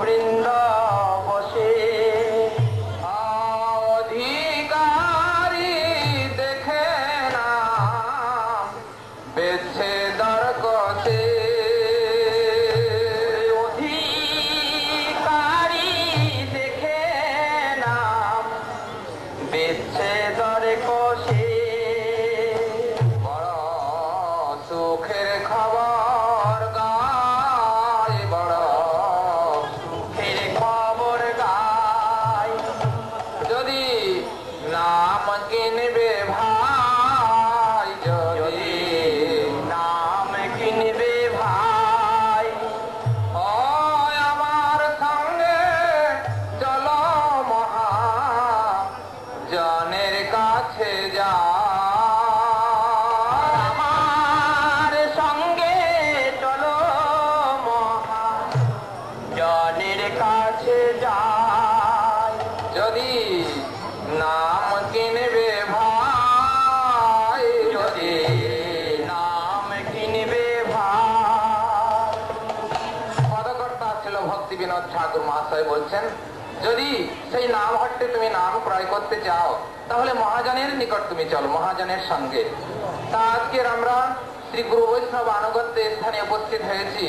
বৃন্দ নিকট তুমি চলো মহাজনের সঙ্গে। তা আজকের আমরা শ্রী গুরু বৈষ্ণব আনুগত্যে স্থানে উপস্থিত হয়েছি।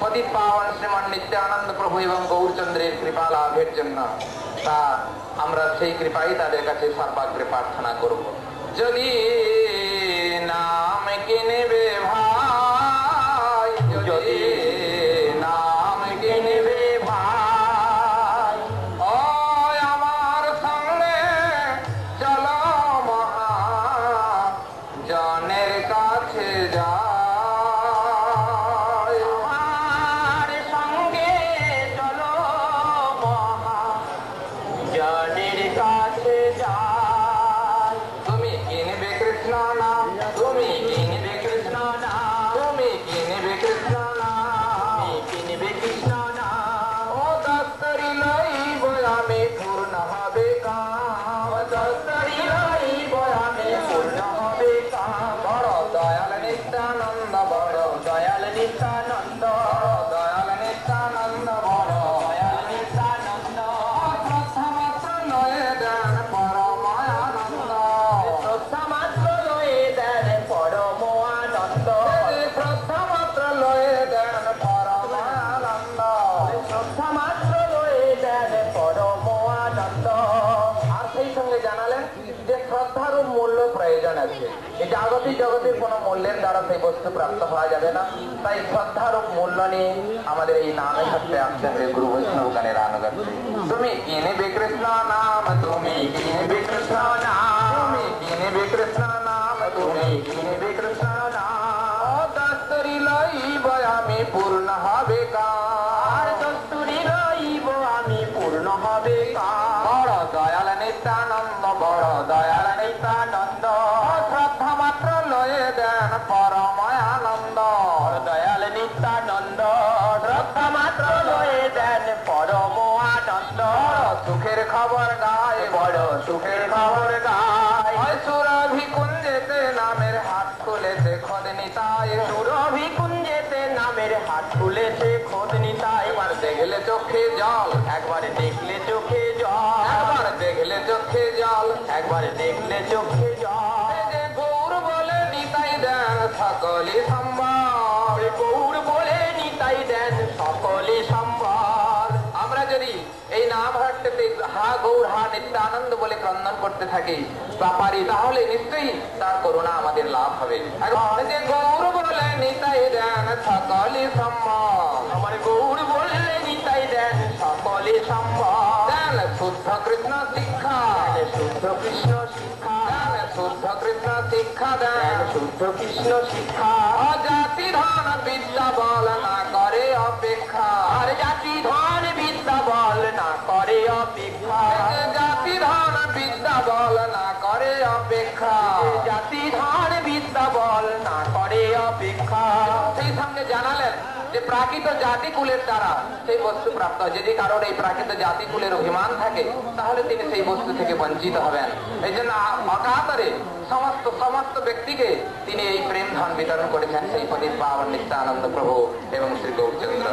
পতিত পাওয়ান, শ্রীমান নিত্যানন্দ প্রভু এবং গৌরচন্দ্রের কৃপা লাভের জন্য। তা আমরা সেই কৃপাই তাদের কাছে সর্বাগ্রে প্রার্থনা করব। যদি নাম কিনবে সেই বস্তু প্রাপ্ত হওয়া যাবে না। তাই শ্রদ্ধারও মূল্য নিয়ে আমাদের এই নামে থাকতে আসতে হবে গুরু বৈষ্ণব গানের আনুগত্য। তুমি কিনবে কৃষ্ণ নাম, তুমি কিনবে কৃষ্ণ নাম, তুমি কিনবে কৃষ্ণ নাম, তুমি কিনবে সুখের খবর গায় বড় সুখের খবর গায় সুরভি কুঞ্জেতে নামের হাত খুলেছে খোদ নিতাই সুরভি কুঞ্জেতে নামের হাত খুলেছে খোদ নিতাই একবার দেখলে চোখে জল, একবার দেখলে চোখে জল। একবার দেখলে চোখে জল, একবার দেখলে চোখে জল। গৌর বলে নিতাই দেন, সকলে সম্বল হা নিত্যানন্দ বলে ক্রন্দন করতে থাকি। বা পারি তাহলে নিশ্চয়ই তার করুণা আমাদের লাভ হবে। যে গৌর বলে নিতাই দেন সকলে সম্বল আমার গৌর বলে নিতাই দেন সকলে সম্বল দেন শুদ্ধ কৃষ্ণ শিক্ষা। শুদ্ধ কৃষ্ণ শিক্ষা। শুদ্ধ কৃষ্ণ শিক্ষা দেন। শুদ্ধ কৃষ্ণ শিক্ষা। জাতি ধন বিদ্যা বল না করে অপেক্ষা। আর জাতি ধন জাতি ধন বিদ্যা বল না করে অপেক্ষা। জাতি ধন বিদ্যা বল না করে অপেক্ষা। সেই জানালেন যে প্রাকৃত জাতি কুলের দ্বারা সেই বস্তু প্রাপ্ত হয়। যদি কারোর এই প্রাকৃত জাতি কুলের অভিমান থাকে তাহলে তিনি সেই বস্তু থেকে বঞ্চিত হবেন। এই জন্য অকাতরে সমস্ত সমস্ত ব্যক্তিকে তিনি এই প্রেম ধন বিতরণ করেছেন সেই পতিত পাবন নিত্যানন্দ প্রভু এবং শ্রী গৌরচন্দ্র।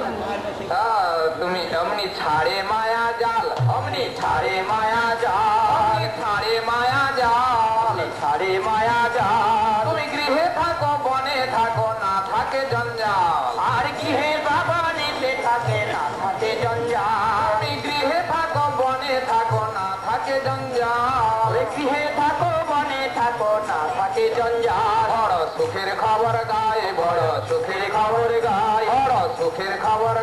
আহ, তুমি অমনি ছাড়ে মায়া জাল অমনি ছাড়ে মায়া জাল ছাড়ে মায়া জাল ছাড়ে মায়া জাল তুমি গৃহে থাকো বনে থাকো না থাকে জঞ্জাল আর গৃহে বাবা নিতে থাকে না থাকে জঞ্জাল তুমি গৃহে থাকো বনে থাকো না থাকে জঞ্জাল গৃহে থাকো বনে থাকো না থাকে জঞ্জাল বড় সুখের খবর গায়ে বড় সুখের খবর গায়ে বড় সুখের খবর গায়ে বড়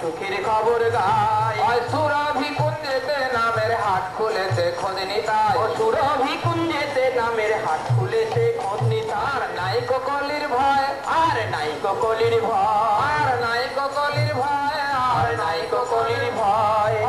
সুখের খবর গায়। সুরভি কুঞ্জেতে নামের হাট খুলেছে খোঁজ নিতাই সুরভি কুঞ্জেতে নামের হাট খুলেছে খোঁজ নিতার নাই কলির ভয় আর নাই কলির ভয়। আর নাই কলির ভয় আর নাই কলির ভয়।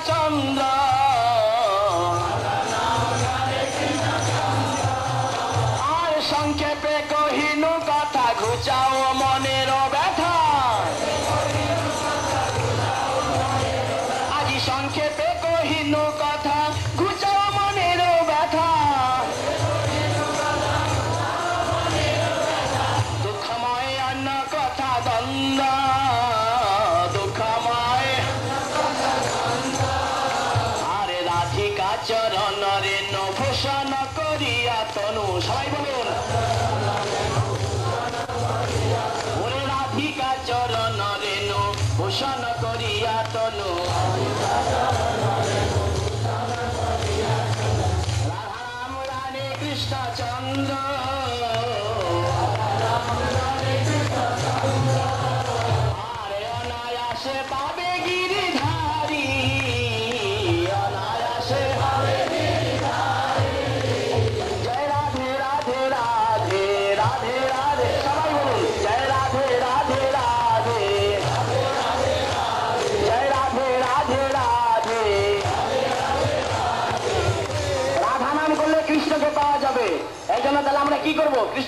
কৃষ্ণ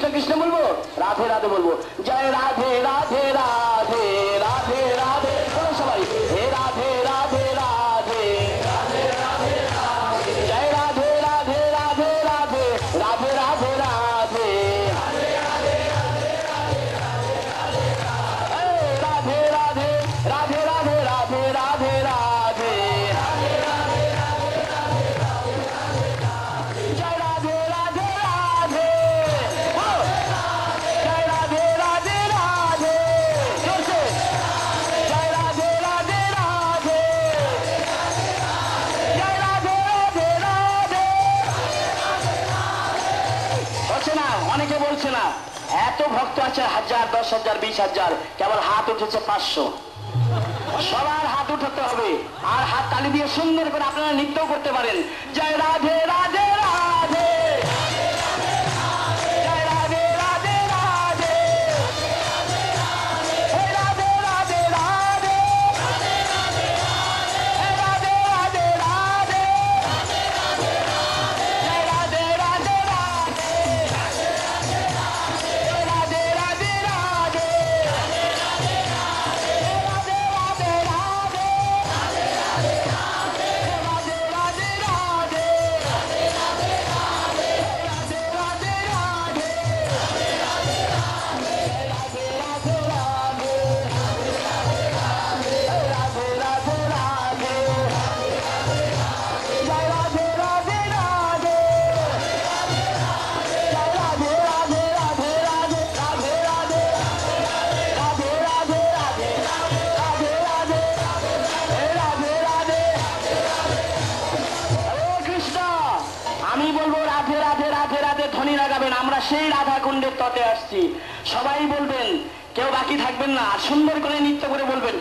কৃষ্ণ কৃষ্ণ বলব? রাধে রাধে বলব। জয় রাধে রাধে রাধ। বিশ হাজার, কেবল হাত উঠেছে পাঁচশো। সবার হাত উঠাতে হবে, আর হাত তালি দিয়ে সুন্দর করে আপনারা নৃত্য করতে পারেন। জয় রাধে থাকবেন না। আর সুন্দর করে নৃত্য করে বলবেন।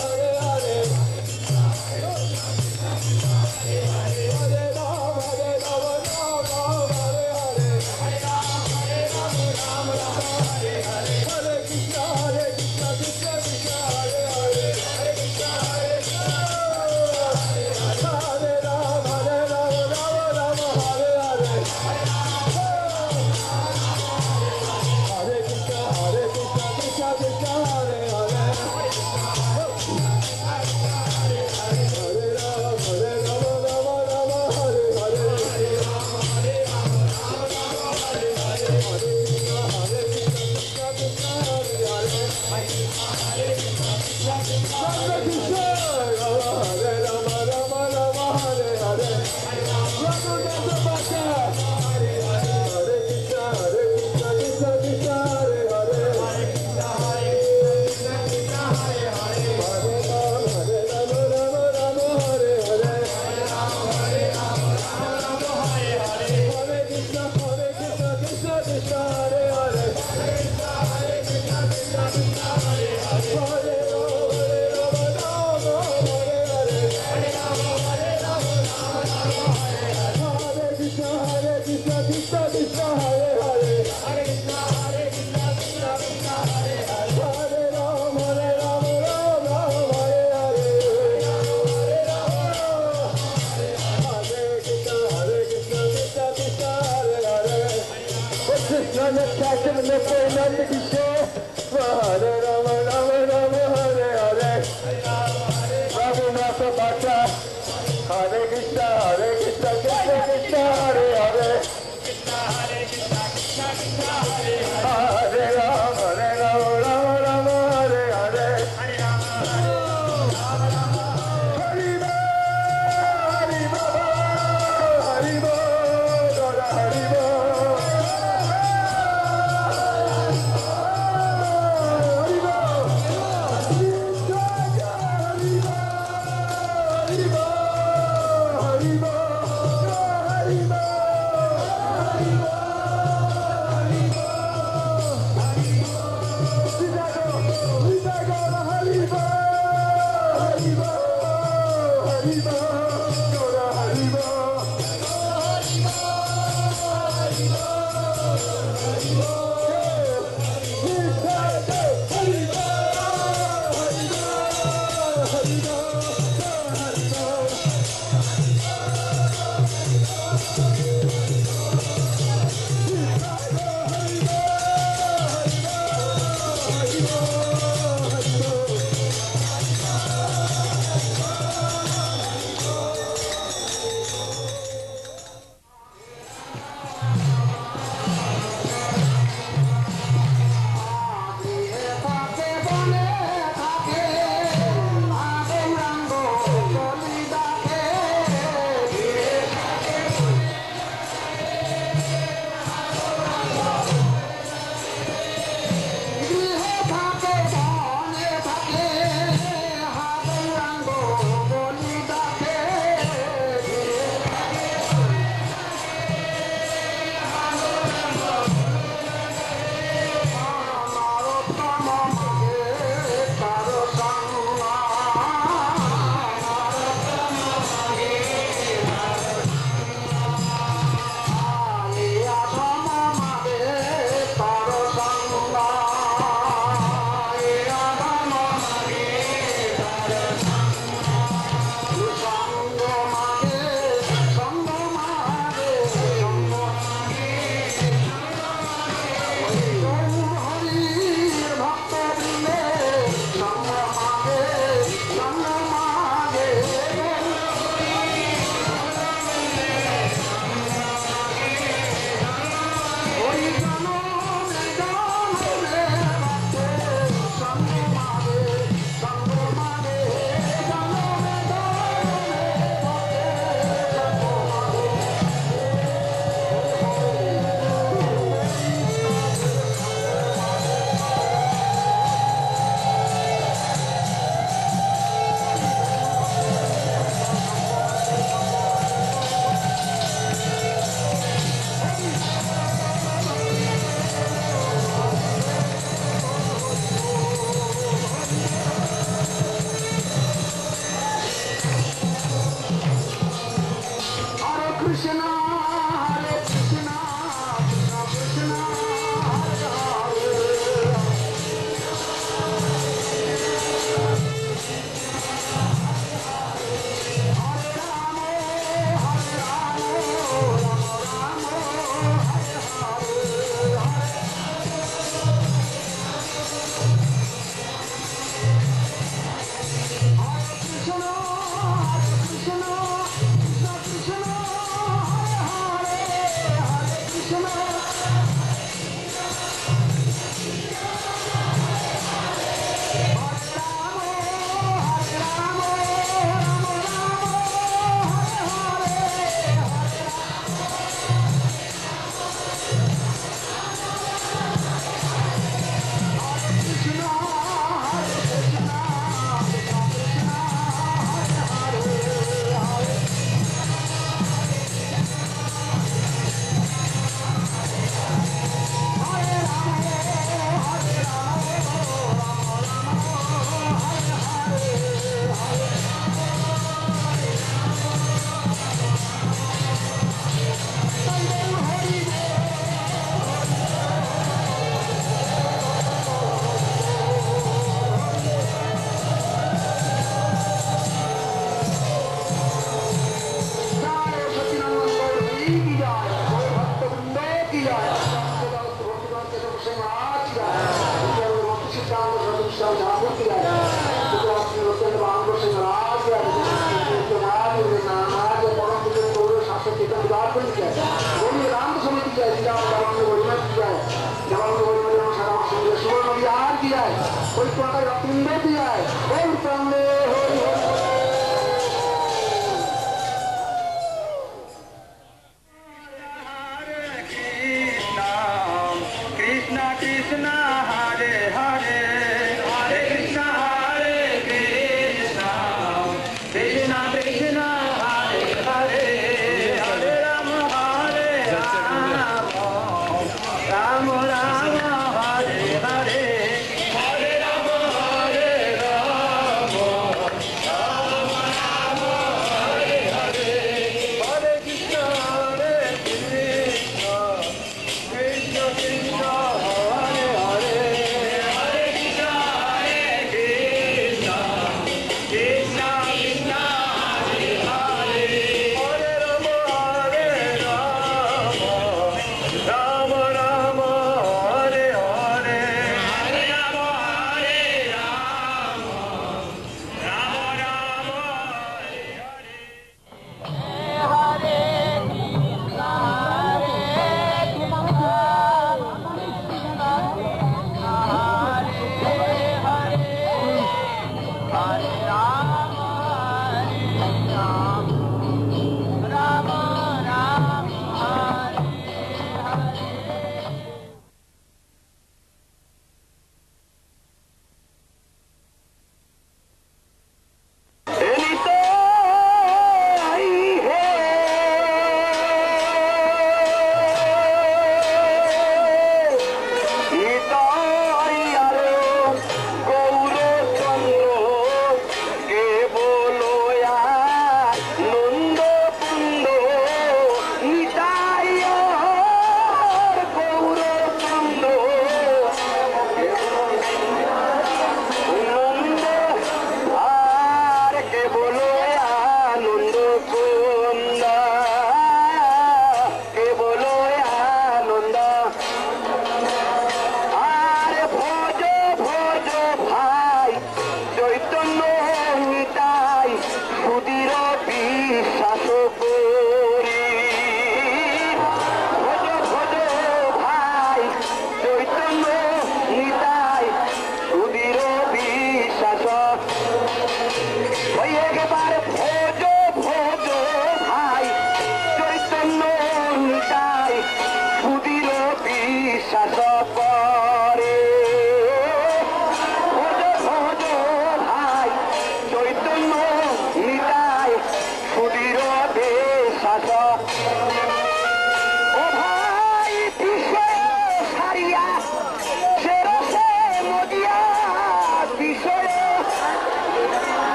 Hare Hare.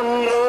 চন্দ্র পরম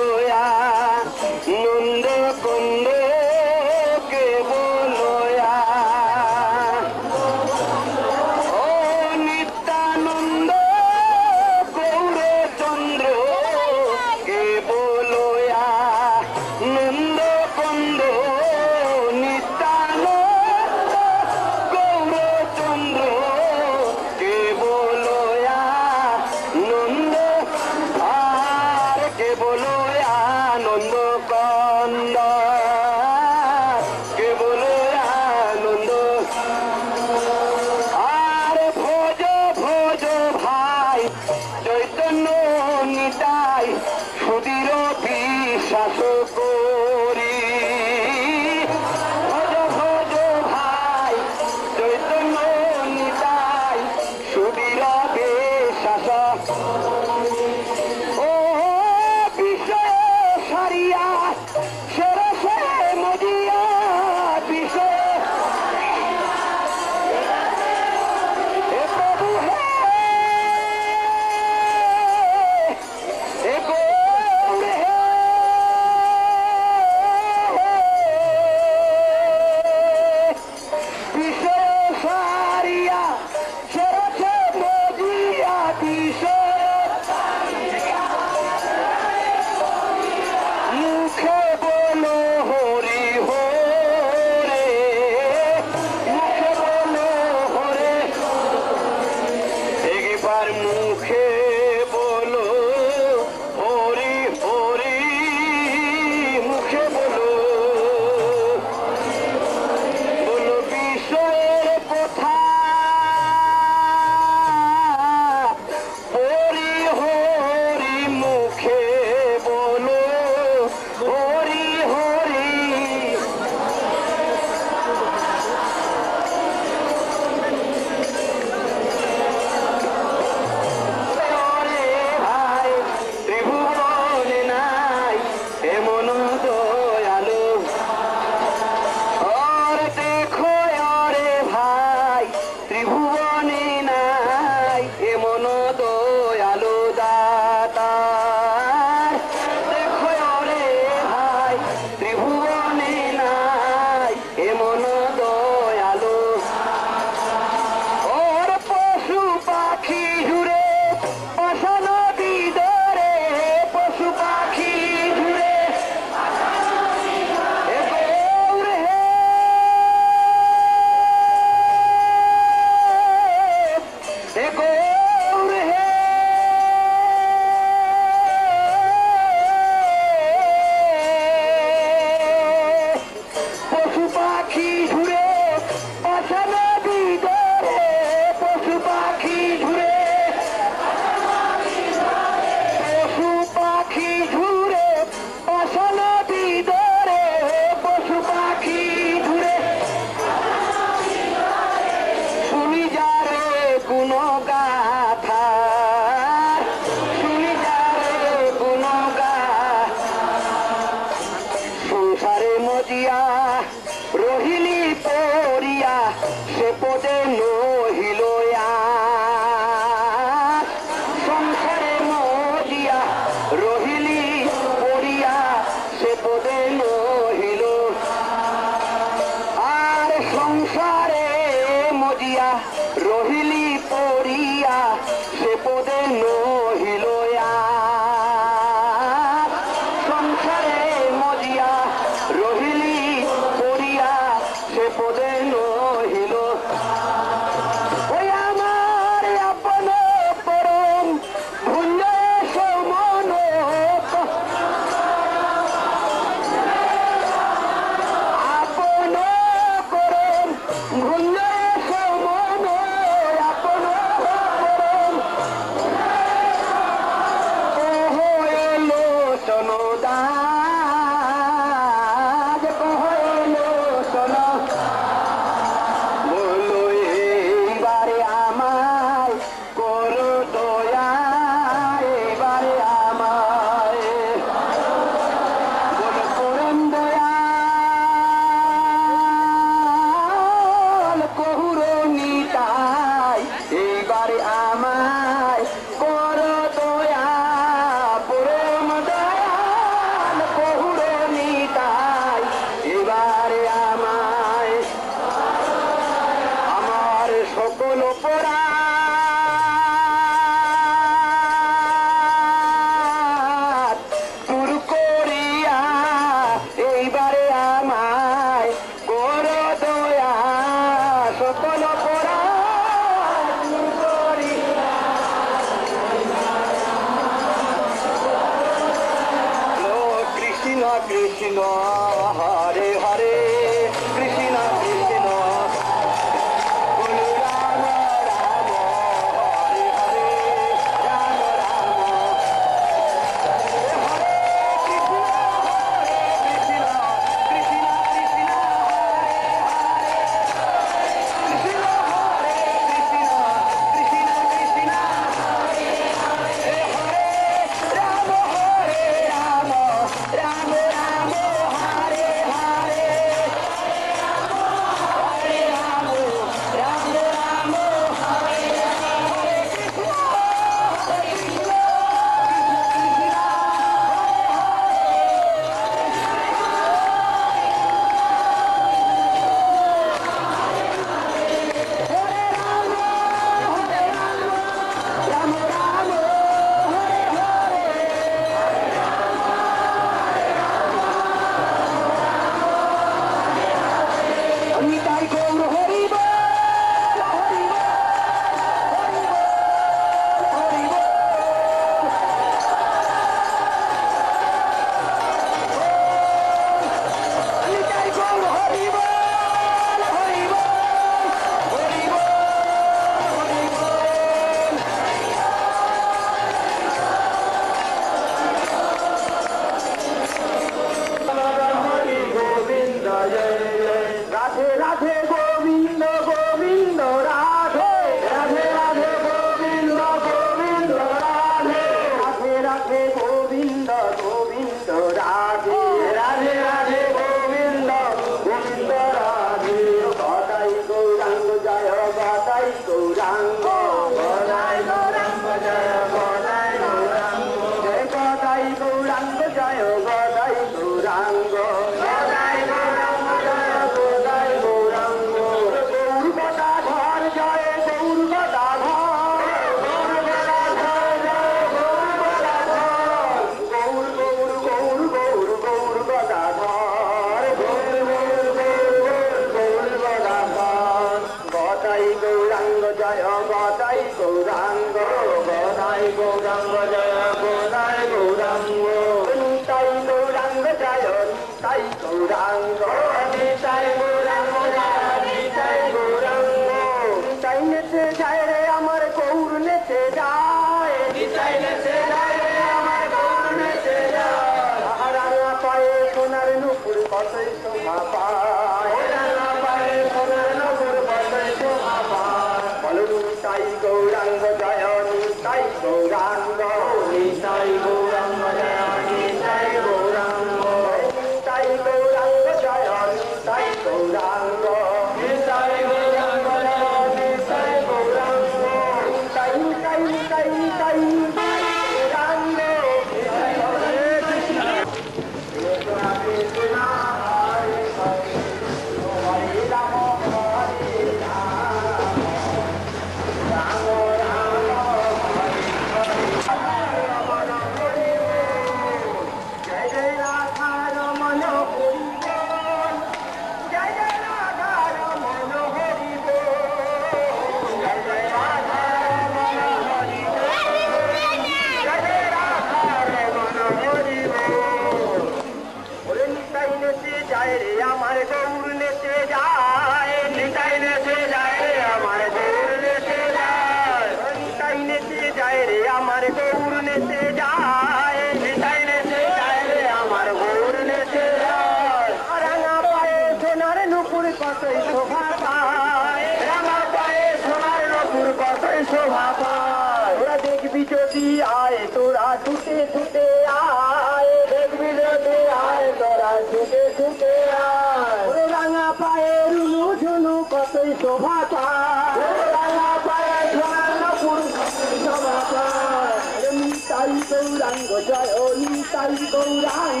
கண்கொண்டாய்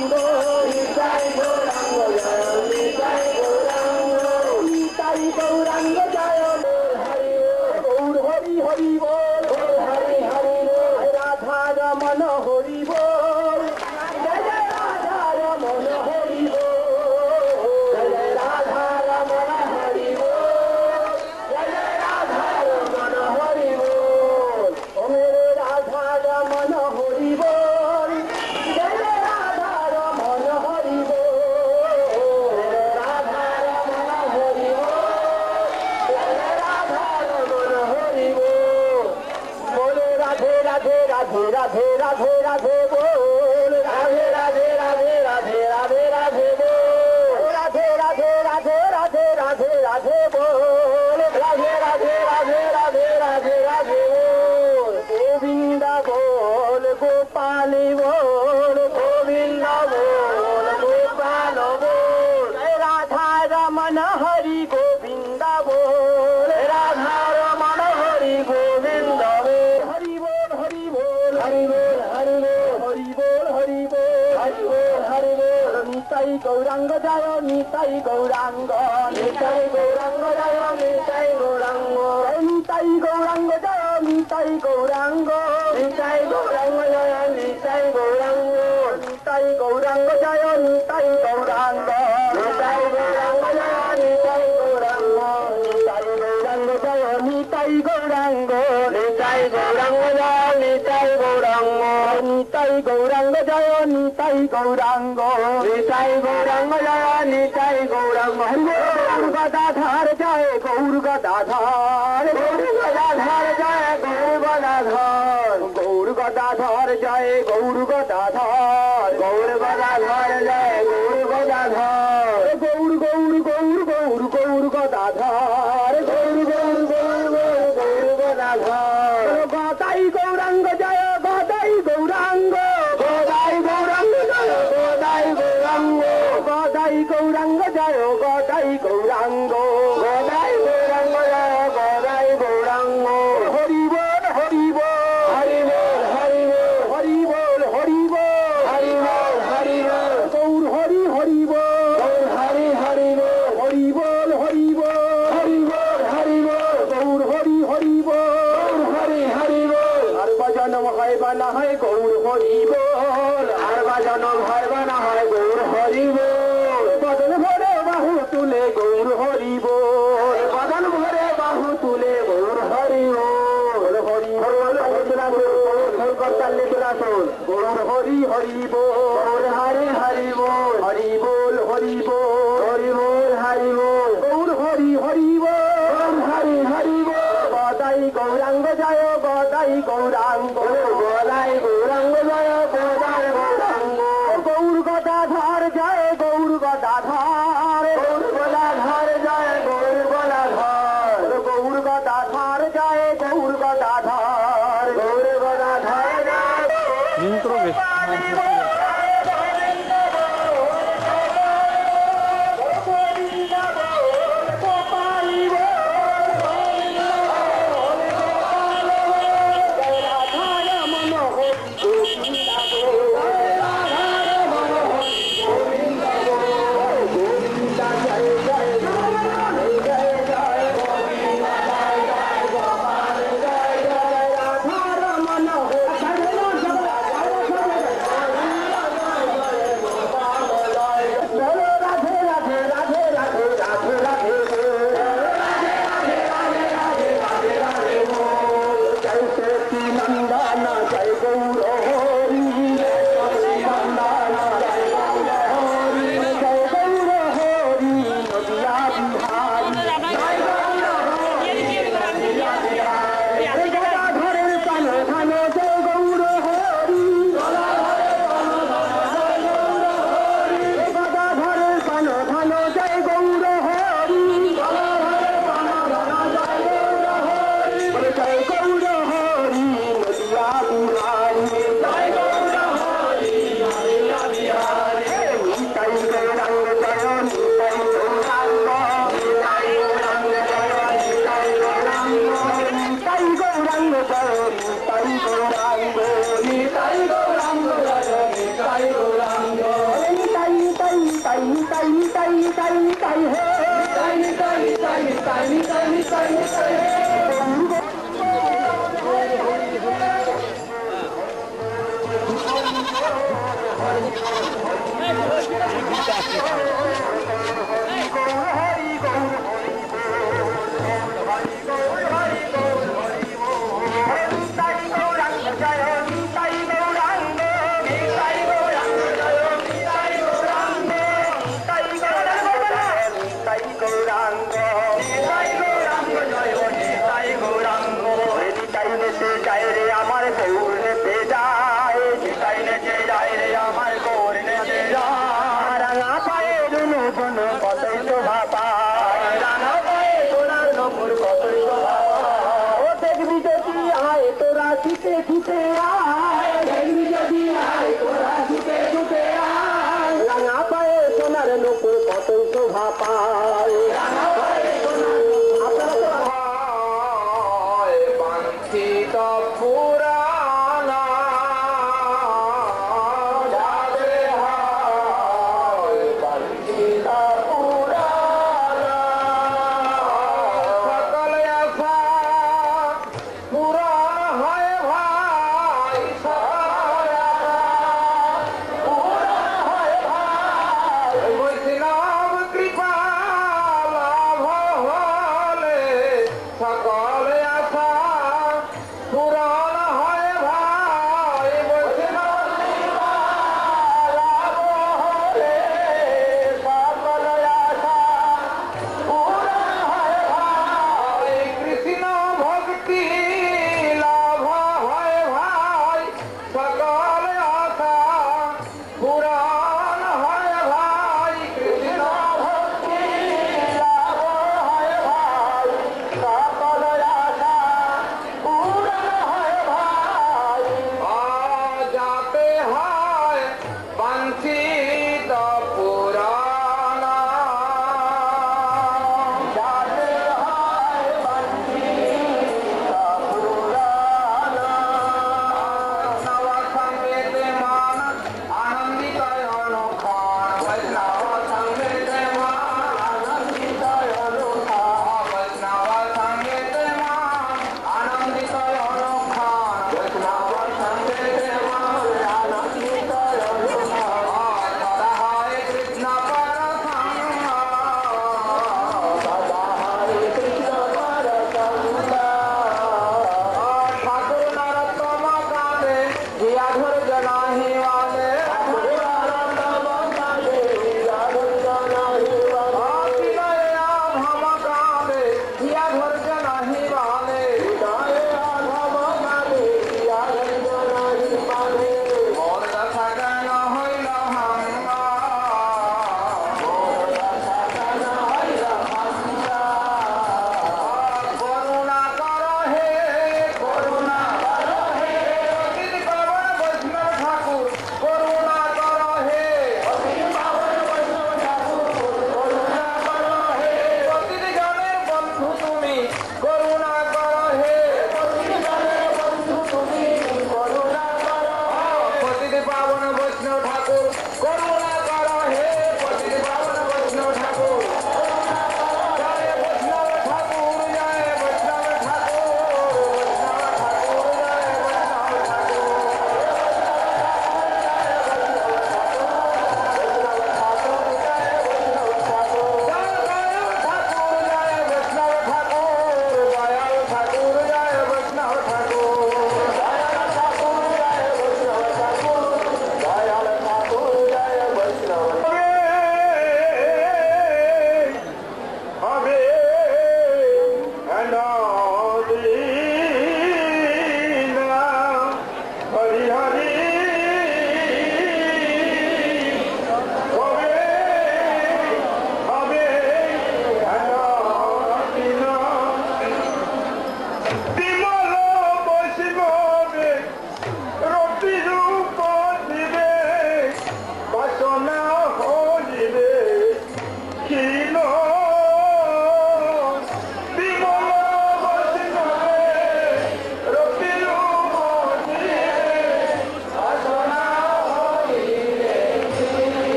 打他。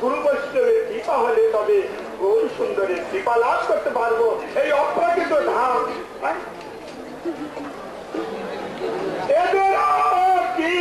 গুরু বৈষ্ণবের কৃপা হলে তবে গৌর সুন্দরের কৃপা লাভ করতে পারব। এই অপ্রাকৃত ধাম। এদের কি